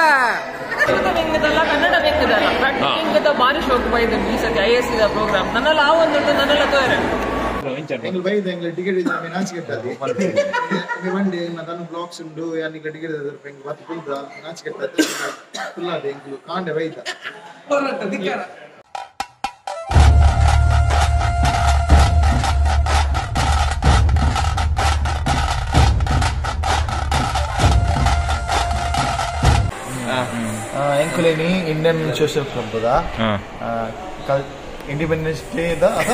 ಸಂಸ್ಕೃತ ವ್ಯಂಗ್ಯದಲ್ಲ ಕನ್ನಡ ವ್ಯಂಗ್ಯದಲ್ಲ. ಬಟ್ ವ್ಯಂಗ್ಯದ ಈ ಪ್ರೋಗ್ರಾಮ್ ನನ್ನಲ್ಲಿ ಆ ಒಂದುಂಟು ನನ್ನೆಲ್ಲ ತೋರೆ ಬೈದ ಎಂಗ್ಳು ಟಿಕೆಟ್ ಇದ್ದ ಮೀನು ನಾಚಿಕೆಟ್ಟದಿ ಮಿವಂಡಿ ಬ್ಲಾಕ್ಸ್ ಉಂಡು ಯಾನ್ ಈಗ ಟಿಕೆಟ್ ಇದ್ದ ಎಂಗ್ ಬತ್ತು ಕುಂದ ನಾಚಿಕೆಟ್ಟದ ಕಾಂಡೆ ಬೈದ ಎಂಕುಲೇನಿ ಇಂಡಿಯನ್ ಸೋಷಿಯಲ್ ಕ್ಲಬ್ ದ ಇಂಡಿಪೆಂಡೆನ್ಸ್ ಡೇ ದ ಅದ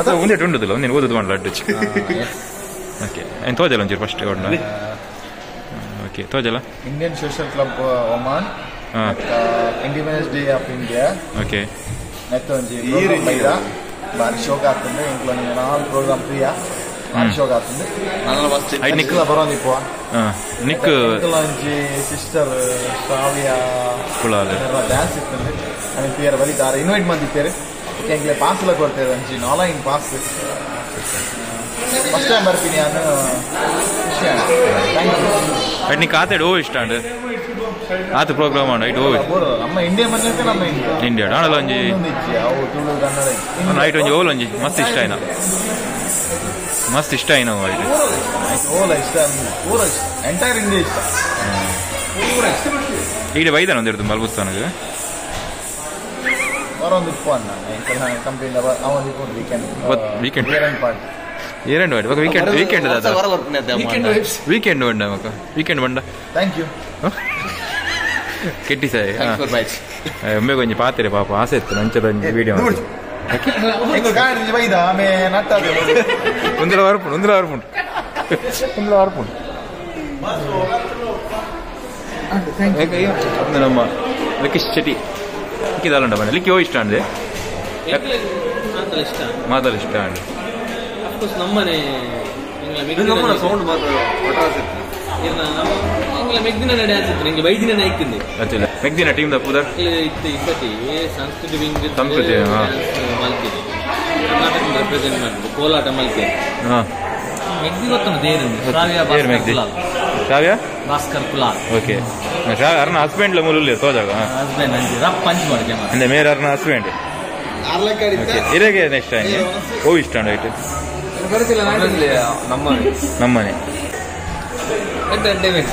ಅದು ಒಂದೇ ಉಂಟದಲ್ಲ ನೀನು ಓದೋದು ಮಾಡಲ ಅಡ್ಡಚ್ಚಿ. ಓಕೆ ಏನು ತೋಜಲ್ಲ ಒಂಚೂರು ಫಸ್ಟ್ ಕೊಡ okay ತೋಜಲ್ಲ? Indian social club Oman independence day of India. Okay ನೆತ್ತ ಒಂಜಿ ಬೈದ ಬಾರಿ ಶೋಕ ಆಗ್ತದೆ. ಇಂಕ್ಲ ನಾಲ್ ಪ್ರೋಗ್ರಾಮ್ ಪ್ರಿಯ. ನಿಕ್ಲ ಬರೋದಿಪ್ಪ ಹಾಂ ನಿಕ್ ಇಂಕ್ಲ ಒಂಜಿ ಸಿಸ್ಟರ್ ಶ್ರಾವ್ಯ ಕುಳಾಲ್ ಡ್ಯಾನ್ಸ್ ಇರ್ತದೆ. ಆಮೇಲೆ ಬರಿ ಬರೀತಾರೆ. ಇನ್ವೈಟ್ ಮಾಡಿದ್ದೇವೆ ಎಂಕ್ಲೆ ಪಾಸ್ ಎಲ್ಲ ಕೊಡ್ತೇವೆ ಒಂಜಿ ಆನ್ಲೈನ್ ಪಾಸ್ ಫಸ್ಟ್ ಟೈಮ್ ಬರ್ತೀನಿ ನಾನು ಖುಷಿ ಥ್ಯಾಂಕ್ ಯು ಐದು ನಿಕ್ ಆತಾಡು ಓ ಇಷ್ಟ ಅಂಡ್ ಆತ ಪ್ರೋಗ್ರಾಮ್ ಆಂಡ್ ಐಟ್ ಓ ನಮ್ಮ ಇಂಡಿಯಾ ಬಂದಂತೆ ನಮ್ಮ ಇಂಡಿಯಾ ಇಂಡಿಯಾ ನಾಣಲ್ಲ ಒಂಜಿ ಅವು ತುಳು ಕನ್ನಡ ಇಚ್ಚಿ. ನೈಟ್ ಒಂಜಿ ಓಲ್ ಒಂಜಿ ಮಸ್ತ್ ಇಷ್ಟ ಆಯ್ನ ಮಸ್ತ್ ಇಷ್ಟ ಆಯ್ತು, ಓಲ ಇಷ್ಟ ಪೂರ ಇಷ್ಟ. ಎಂಟೈರ್ ಇಂಡಿಯಾ ಇಷ್ಟ. ಈಗ ಬೈದಾನ ಅವನು ಇಪ್ಪು ವೀಕೆಂಡ್ ಇವತ್ತು weekend. ಪಾರ್ಟಿ ಏರೆಂಡು ವಾಡಿ ఒక ವೀಕೆಂಡ್ ಕೆಟ್ಟಿ ಸಾಯಿ ಒಮ್ಮೆ ಕೊಂಚ ಪಾತ್ರೆ ಪಾಪ. ಆಸೆ ಇತ್ತು ನಂಚದ ವಿಡಿಯೋ ವರ್ಪುಂಡು ಒಂದರ ವರ್ಪುಂಡು ಅದು ನಮ್ಮ ಲಿಖಿಶ್ ಶೆಟ್ಟಿ. ಲಿಕ್ಕಿದಾಲಂಡ ಬಣ್ಣ ಲಿಕ್ಕಿ ಹೋ ಇಷ್ಟ ಅಂದೆ ಇಷ್ಟ ಮಾತಾಡ ಇಷ್ಟ ಅಂದೆ ನಮ್ಮನೆ ಸೌಂಡ್ ಮಾತ್ರ ಮೆಗ್ದಿನ ವೈದಿನ ಇಕ್ಕಿಂದೆ ಅಚ್ಚಿಲ್ಲ ಮೆಗ್ದಿನ ಟೀಮ್ ದ ಪುದರ್ ಇಲ್ಲಿ ಇತ್ತು ಇಪ್ಪತ್ತಿ ಸಂಸ್ಕೃತಿ ವಿಂಗ್ ಸಂಸ್ಕೃತಿ, ಕರ್ನಾಟಕ ರೆಪ್ರೆಸೆಂಟ್ ಮಾಡಿದ್ದು ಕೋಲಾಟ ಮಲ್ಕೆ. ಹಾಂ. ಮೆಗ್ದಿ ಗೊತ್ತಲ್ಲ ದೇರಿಂದ ಶ್ರಾವ್ಯ ಭಾಸ್ಕರ್ ಮೆಗ್ದಿ ಕುಲಾಲ್. ಶಾವ್ಯ ಭಾಸ್ಕರ್ ಕುಲಾಲ್. ಓಕೆ. ಅರ್ನ ಹಸ್ಬೆಂಡ್ಲ ಮೂಲಲ್ಲಿ ತೋಜಾಗ? ಹಸ್ಬೆಂಡ್ ಅಂಜಿ. ರಪ್ ಪಂಚ್ ಮಾಡಿ. ಕ್ಯಾಮರಾ ಅಂದ್ರೆ ಮೇರೆ ಅರ್ನ ಹಸ್ಬೆಂಡ್ ಓಕೆ. ಇರೆಗೆ ನೆಕ್ಸ್ಟ್ ಟೈಮ್ ಓ ಇಷ್ಟ ಐಟ್ ನಮ್ಮ ನಮ್ಮನೆ. ಎಂತ ಎಂಟರ್ಟೈನ್ಮೆಂಟ್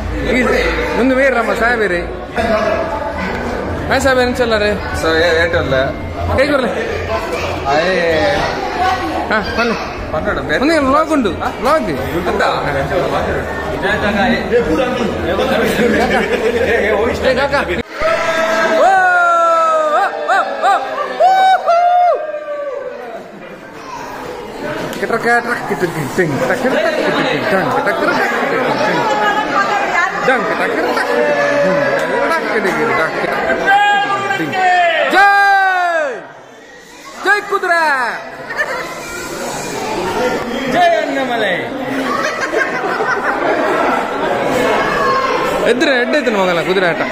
Kita వేర్రమ్మ సాయబేరి సాయబేరి నుంచి వెళ్ళారే ఏటోళ్ళ కైకూరలే పన్ను ముందు లాగ్ ఉండు లాగ్ కాకా ketrek ketrek Kita gitu ketrek ketrek gitu gitu ketrek ketrek gitu gitu ಹಾ ಬನ್ನಿ ಮುಂದೆ ವ್ಲಾಗ್ ಉಂಟು ವ್ಲಾಗ್ ಜೈ ಜೈ ಕುದುರೆ ಜೈ ಅನ್ನಮಲೈ ಎದ್ರೆ ಎಡ್ಡೈತನ ಮಗನ ಕುದುರೆ ಆಟ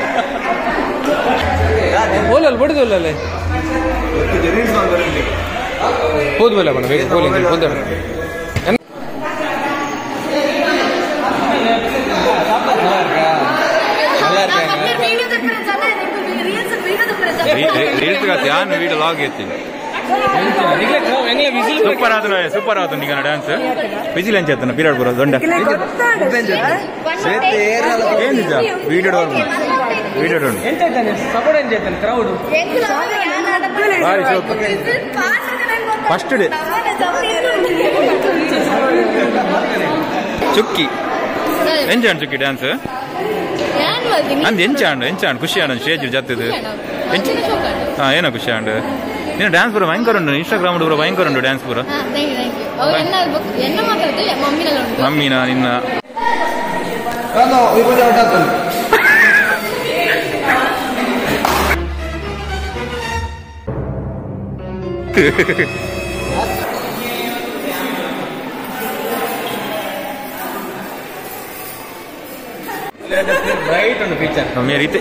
ಓಲಲ್ಲಿ ಬಡಿದು ಅಲ್ಲೇ ಹೋದ್ ಬಲ್ಲ ಬಣ್ಣ ಬೇಕು ಹೋಲಿ ಹೋದ ಯಾನ್ ವೀಡಿಯೋ ಲಾಗ್ ಎತ್ತಿ ಸೂಪರ್ ಆತನ ಸೂಪರ್ ಆತನ ಈಗ ಡ್ಯಾನ್ಸ್ ವಿಜಿಲ್ ಎಂಚ ಆತನ ಪೀರಿಯಡ್ ಬರೋ ದೊಡ್ಡ ಏನ್ ನಿಜ ವಿಡಿಯೋ ವಿಡಿಯೋ ಉಂಟು ಕ್ರೌಡ್ ಭಾರಿ ಸೂಪರ್ ಫಸ್ಟ್ ಡೇ ಚುಕ್ಕಿ ಎಂಚಾಂಡ್ ಚುಕ್ಕಿ ಡ್ಯಾನ್ಸ್ ಅಂದ್ ಎಂಚಾಂಡ್ ಎಂಚಾಂಡ್ ಖುಷಿ ಆಂಡ್ ಸ್ಟೇಜ್ ಜತ್ತದು ಎಂಚ ಹಾ ಏನೋ ಖುಷಿ ಅಂಡ್ ನೀನು ಡ್ಯಾನ್ಸ್ ಪೂರ ಭಯಂಕರ ಉಂಟು ಇನ್ಸ್ಟಾಗ್ರಾಮ್ ಪೂರ ಭಯಂಕರ ಉಂಟು ಡ್ಯಾನ್ಸ್ ಪೂರ ಮಮ್ಮಿನ ನಿನ್ನ Hehehehe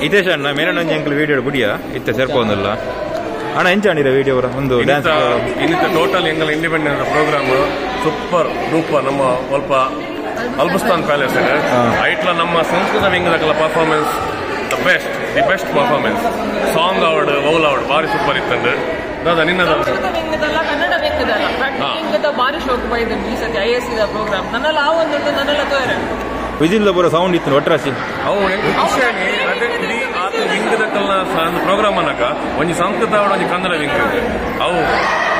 ಇತೇಶ ಅಣ್ಣ ಒಂಜಿ ಅಂಕಲ್ ವಿಡಿಯೋ ಬುಡಿಯ ಇತ್ತೆ ಸೇರ್ಕೊಂದಲ್ಲ ಅಣ್ಣ ಎಂಚಾಣಿರ ವಿಡಿಯೋ ಒಂದು ಡ್ಯಾನ್ಸ್ ಇನ್ನಿತ ಟೋಟಲ್ ಎಂಗಲ್ ಇಂಡಿಪೆಂಡೆಂಟ್ ಪ್ರೋಗ್ರಾಮ್ ಸೂಪರ್ ಡೂಪರ್ ನಮ್ಮ ಸ್ವಲ್ಪ ಅಲ್ಬಸ್ತಾನ್ ಪ್ಯಾಲೇಸ್ ಇದೆ. ಐಟ್ಲ ನಮ್ಮ Sanskrit ವಿಂಗದಕಲ performance the best the best performance song award whole award ಬಾರಿ ಸೂಪರ್ ಇತ್ತಂದ್ರೆ ದಾದಾ ನಿನ್ನದ ಕನ್ನಡ. ವ್ಯಂಗ್ಯದ ಬಾರಿ ಶೋಕ ಬೈದನು ಈ ಸತಿ ಐ ಎಸ್ ಪ್ರೋಗ್ರಾಮ್ ನನ್ನೆಲ್ಲ ಆ ಒಂದು ನನ್ನೆಲ್ಲ ತೋರೆ ವಿಜಿಲ್ ಪೂರ ಸೌಂಡ್ ಇತ್ತು ಒಟ್ರಾಸಿ ಆತ ಪ್ರೋಗ್ರಾಮ್ ಅನ್ನಕ ಒಂಜಿ ಸಂಸ್ಕೃತ ಒಂದು ಒಂಜಿ ಕನ್ನಡ ವಿಂಗ್ ಅವು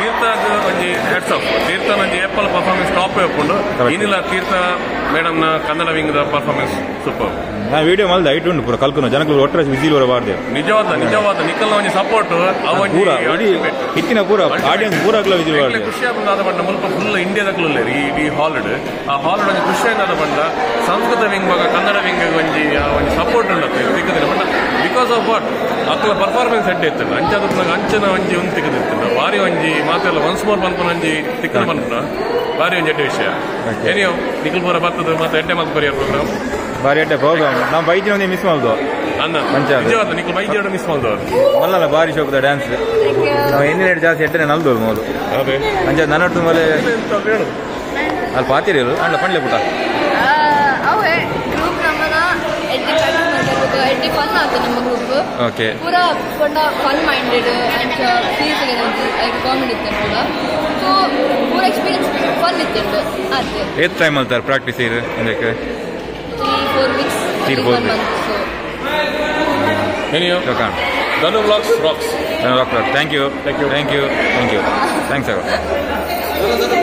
ತೀರ್ಥಗ್ ಒಂಜಿ ಹೆಡ್ಸ್ ಆಫ್ ತೀರ್ಥ ಒಂಜಿ ಏಪಲ್ ಪರ್ಫಾರ್ಮೆನ್ಸ್ ಟಾಪ್ ಹೇಳ್ಕೊಂಡು ಏನಿಲ್ಲ ತೀರ್ಥ ಮೇಡಮ್ನ ಕನ್ನಡ ವಿಂಗ್ದ ಪರ್ಫಾರ್ಮೆನ್ಸ್ ಸೂಪರ್ ನಾ ವಿಡಿಯೋ ಮಲ್ದ ಐಟ್ ಉಂಟು ಪೂರ ಕಲ್ಕುನ. ಜನಗಳು ಒಟ್ಟರೆ ವಿಜಿಲ್ ಪೂರ ಬಾರ್ದೆ. ನಿಜವಾದ ನಿಜವಾದ ನಿಖಲ್ನ ಒಂಜಿ ಸಪೋರ್ಟ್ ಪೂರ ಹಿತ್ತಿನ ಇತ್ತಿನ ಪೂರ ಆಡಿಯನ್ಸ್ ಪೂರ ಆಗ್ಲ ವಿಜಿಲ್ ಬಾರ್ದೆ. ಖುಷಿ ಆದ ಬಂಡ ಮುಲ್ಪ ಫುಲ್ ಇಂಡಿಯಾದಕ್ಲು ಈ ಇಡೀ ಹಾಲಿಡ್ ಆ ಹಾಲ್ಡ್ ಒಂಜಿ ಖುಷಿ ಆದ ಬಂಡ ಸಂಸ್ಕೃತ ವಿಂಗ್ ಮಗ ಕನ್ನಡ ವಿಂಗ್ ಒಂಜಿ ಸಪೋರ್ಟ್ ಉಂಡತ್ತೆ ತಿಕ್ಕದಿನ ಬಟ್ ವಾಟ್ ಅಕ್ಲ ಪರ್ಫಾರ್ಮೆನ್ಸ್ ಎಡ್ಡೆ ಇತ್ತು ಅಂಚದ ಅಂಚನ ಒಂಜಿ ಒಂದು ತಿಕ್ಕದಿತ್ತು ಬಾರಿ ಒಂಜಿ ಮಾತೆಲ್ಲ ಒನ್ಸ್ ಮೋರ್ ಪನ್ಪನ ಒಂಜಿ ತಿಕ್ಕನ ಪನ್ಪನ ಬಾರಿ ಒಂಜಿ ಎಡ್ಡೆ ವಿಷಯ. ಏನಿಯೋ ನಿಖಲ್ ಪೂರ ಬರ್ತದೆ ಮತ್ತೆ ಎಡ್ಡೆ ಮತ್ತೆ ಬರೆಯೋ ಪ್ರೋಗ್ರಾಮ್ ಬಾರಿ ಎಡ್ಡೆ ಪ್ರೋಗ್ರಾಮ್ ನಾವು ಬೈದಿನ ಒಂದೇ ಮಿಸ್ ಮಾಡ್ದು. ಅಂದ. ಮಂಚಾದ. ನಿಜವಾದ ನಿಖಲ್ ಬೈಜಿ ಮಿಸ್ ಮಾಡ್ದವ್ರು ಮಲ್ಲಲ್ಲ ಬಾರಿ ಶೋಕದ ಡ್ಯಾನ್ಸ್ ನಾವು ಎಣ್ಣೆ ಜಾಸ್ತಿ ಎಟ್ಟನೆ ನಲ್ದೋರು ಮೊದಲು ಅಂಚ ನನ್ನಟ್ಟು ಮೇಲೆ ಅಲ್ಲಿ ಪಾತಿರಿರು ಅಂಡ ಪಂಡ್ಲೆ ಪುಟ. ಅವೇ ಗ್ರೂಪ್ ನಮ್ಮನ ಎಡ್ಡಿ ಪ್ರಾಕ್ಟೀಸ್ ಮಾಡ್ಬೇಕು ಎಡ್ಡಿ ಫನ್ ಆಗ್ತದೆ ನಮ್ಮ ಗ್ರೂಪ್ ಓಕೆ ಪೂರ ಕೊಂಡ ಫನ್ ಮೈಂಡೆಡ್ ಅಂಚ ಫೀಸ್ ಲೈಕ್ ಕಾಮಿಡಿ ಇತ್ತು ಪೂರ ಸೊ ಪೂರ ಎಕ್ಸ್ಪೀರಿಯನ್ಸ್ ಫನ್ ಇತ್ತು ಅದೇ ಏತ್ ಟೈಮ್ ಅಲ್ತಾರೆ ಪ್ರಾಕ್ಟೀಸ್ ಇರು ಇದಕ್ಕೆ three four weeks Three, four weeks. Month so ಏನಿಯೋ ಕಾಣ್ Dhanu blogs rocks thank you thank you thank you thank you thanks